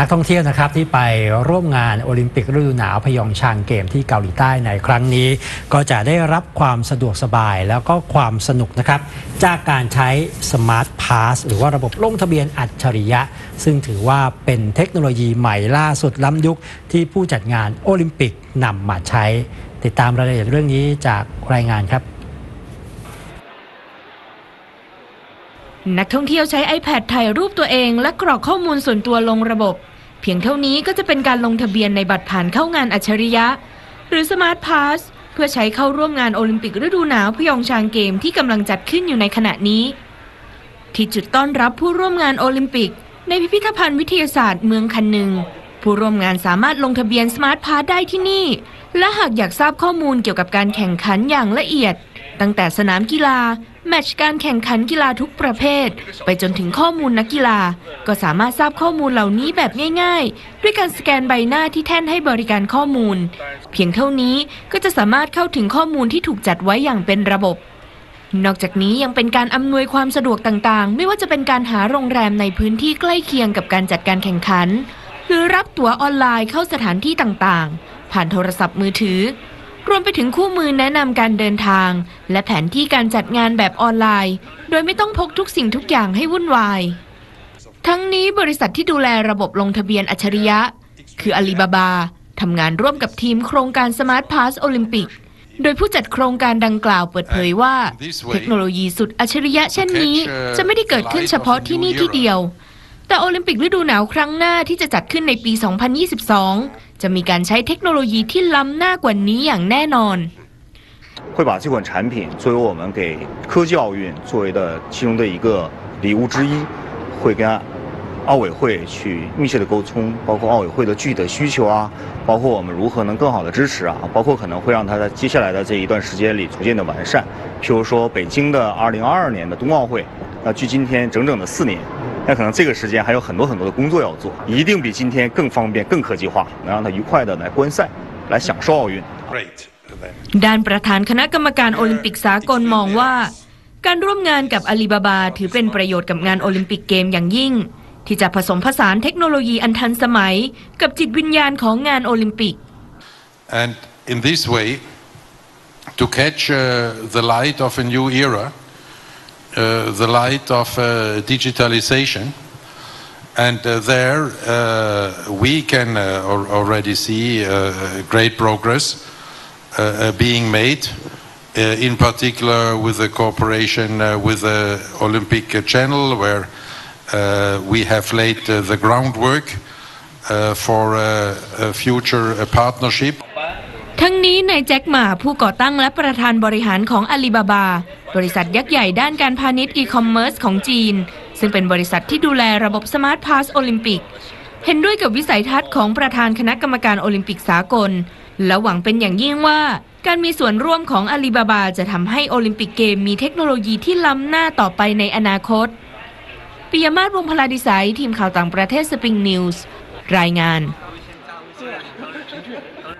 นักท่องเที่ยวนะครับที่ไปร่วมงานโอลิมปิกฤดูหนาวพยองชางเกมที่เกาหลีใต้ในครั้งนี้ ก็จะได้รับความสะดวกสบายแล้วก็ความสนุกนะครับจากการใช้ Smart Pass หรือว่าระบบลงทะเบียนอัจฉริยะ ซึ่งถือว่าเป็นเทคโนโลยีใหม่ล่าสุดล้ำยุคที่ผู้จัดงานโอลิมปิกนำมาใช้ ติดตามรายละเอียดเรื่องนี้จากรายงานครับนักท่องเที่ยวใช้ iPad ถ่ายรูปตัวเอง และกรอกข้อมูลส่วนตัวลงระบบ เพียงเท่านี้ก็จะเป็นการลงทะเบียนในบัตรผ่านเข้างานอัจฉริยะ หรือ Smart Pass เพื่อใช้เข้าร่วมงานโอลิมปิกฤดูหนาวพยองชางเกมที่กำลังจัดขึ้นอยู่ในขณะนี้ ที่จุดต้อนรับผู้ร่วมงานโอลิมปิก ในพิพิธภัณฑ์วิทยาศาสตร์เมืองคันหนึ่งผู้ร่วมงานสามารถลงทะเบียน Smart Pass ได้ที่นี่ และหากอยากทราบข้อมูลเกี่ยวกับการแข่งขันอย่างละเอียด ตั้งแต่สนามกีฬา แมตช์การแข่งขันกีฬาทุกประเภท ไปจนถึงข้อมูลนักกีฬา ก็สามารถทราบข้อมูลเหล่านี้แบบง่าย ๆ ด้วยการสแกนใบหน้าที่แท่นให้บริการข้อมูล เพียงเท่านี้ก็จะสามารถเข้าถึงข้อมูลที่ถูกจัดไว้อย่างเป็นระบบนอกจากนี้ยังเป็นการอำนวยความสะดวกต่างๆ ไม่ว่าจะเป็นการหาโรงแรมในพื้นที่ใกล้เคียงกับการจัดการแข่งขัน หรือรับตั๋วออนไลน์เข้าสถานที่ตต่างๆ ผ่านโทรศัพท์มือถือ รวมไปถึงคู่มือแนะนำการเดินทาง และแผนที่การจัดงานแบบออนไลน์ โดยไม่ต้องพกทุกสิ่งทุกอย่างให้วุ่นวาย ทั้งนี้บริษัทที่ดูแลระบบลงทะเบียนอัจฉริยะ คืออาลีบาบาทำงานร่วมกับทีมโครงการ Smart Pass โอลิมปิกโดยผู้จัดโครงการดังกล่าวเปิดเผยว่า เทคโนโลยีสุดอัจฉริยะเช่นนี้ จะไม่ได้เกิดขึ้นเฉพาะที่นี่ที่เดียว แต่โอลิมปิกฤดูหนาวครั้งหน้าที่จะจัดขึ้นในปี 2022 จะมีการใช้เทคโนโลยีที่ล้ำหน้ากว่านี้อย่างแน่นอน 会把这款产品作为我们给科技奥运作为的其中的一个礼物之一，会跟奥委会去密切的沟通，包括奥委会的具体的需求啊，包括我们如何能更好的支持啊，包括可能会让它在接下来的这一段时间里逐渐的完善。譬如说北京的2022年的冬奥会，那距今天整整的四年。 那可能这个时间还有很多很多的工作要做，一定比今天更方便、更科技化，能让它愉快的来观赛，来享受奥运。 Great. ด้านประธานคณะกรรมการโอลิมปิกสากลมองว่า การร่วมงานกับอาลีบาบา ถือเป็นประโยชน์กับงานโอลิมปิกเกมอย่างยิ่ง ที่จะผสมผสานเทคโนโลยีอันทันสมัย กับจิตวิญญาณของงานโอลิมปิก And in this way, to catch uh, the light of a new era, uh, the light of uh, digitalization, and uh, there uh, we can uh, al- already see uh, great progress uh, uh, being made, uh, in particular with the cooperation uh, with the Olympic uh, Channel, where uh, we have laid uh, the groundwork uh, for uh, a future uh, partnership. ทั้งนี้นายแจ็คหมาผู้ก่อตั้งและประธานบริหารของอาลีบาบา บริษัทยักษ์ใหญ่ด้านการพาณิชย์อีคอมเมิร์ซของจีน ซึ่งเป็นบริษัทที่ดูแลระบบ Smart Pass โอลิมปิก เห็นด้วยกับวิสัยทัศน์ของประธานคณะกรรมการโอลิมปิกสากล และหวังเป็นอย่างยิ่งว่าการมีส่วนร่วมของอาลีบาบาจะทำให้โอลิมปิกเกมมีเทคโนโลยีที่ล้ำหน้าต่อไปในอนาคตปิยมาศวงพลาดิสัยทีมข่าวต่างประเทศสปริงนิวส์รายงาน